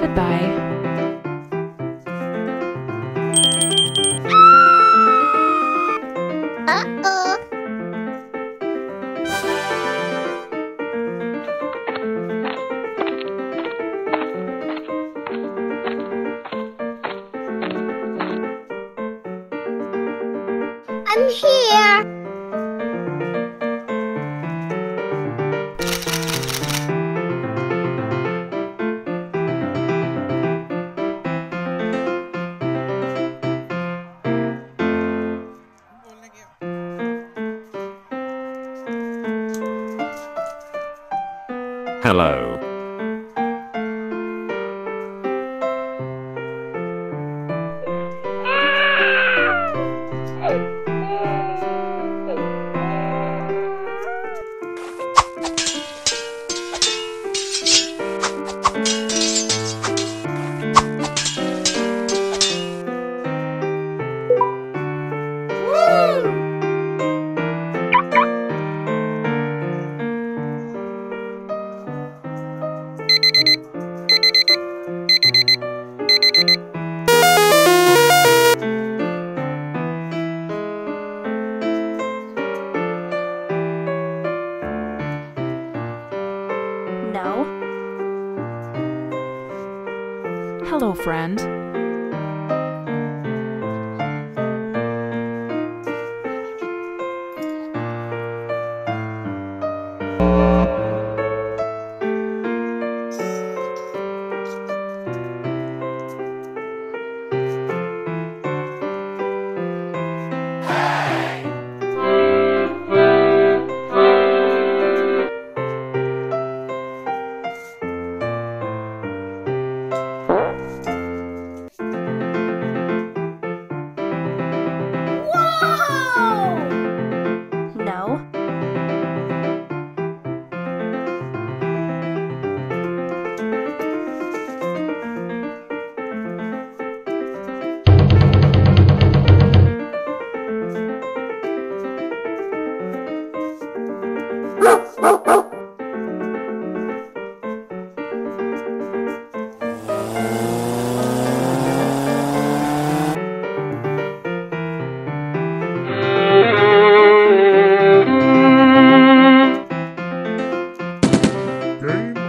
Goodbye. I'm here. Hello. Hello, friend. Hey.